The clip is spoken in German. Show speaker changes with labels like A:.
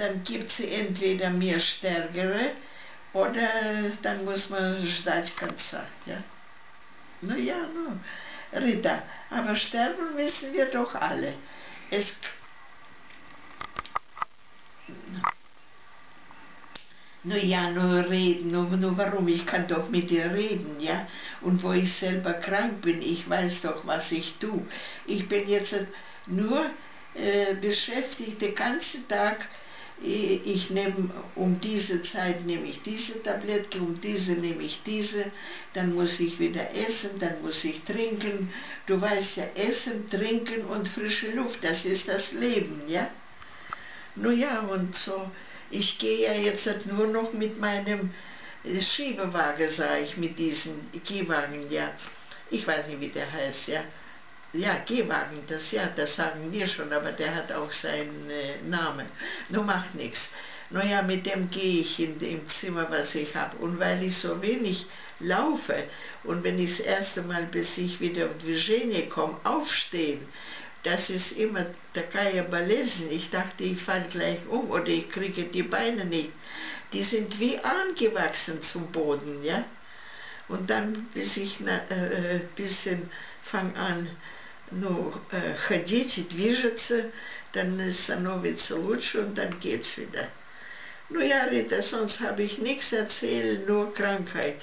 A: dann gibt es entweder mehr stärkere oder dann muss man ждать конца. Ja? Ну ja, ну, Rita, aber sterben müssen wir doch alle. Es nur ja, nur reden, nur, nur warum? Ich kann doch mit dir reden, ja? Und wo ich selber krank bin, ich weiß doch, was ich tue. Ich bin jetzt nur äh, beschäftigt den ganzen Tag, äh, ich nehme um diese Zeit nehme ich diese Tablette, um diese nehme ich diese, dann muss ich wieder essen, dann muss ich trinken. Du weißt ja, essen, trinken und frische Luft, das ist das Leben, ja? Nun ja, und so ich gehe ja jetzt nur noch mit meinem äh, Schiebewagen, sage ich, mit diesem Gehwagen, ja. Ich weiß nicht, wie der heißt, ja. Ja, Gehwagen, das ja, das sagen wir schon, aber der hat auch seinen äh, Namen. Nun macht nichts. Naja, mit dem gehe ich in dem Zimmer, was ich habe. Und weil ich so wenig laufe und wenn ich das erste Mal, bis ich wieder auf die Virginie komme, aufstehen, das ist immer, der kann Balesen. Ich dachte, ich falle gleich um oder ich kriege die Beine nicht. Die sind wie angewachsen zum Boden, ja. Und dann, bis ich ein äh, äh, bisschen fange an, ну, äh, ходить, движется, dann становится лучше und dann geht's wieder. Ну ja, Rita, sonst habe ich nichts erzählt, nur Krankheit.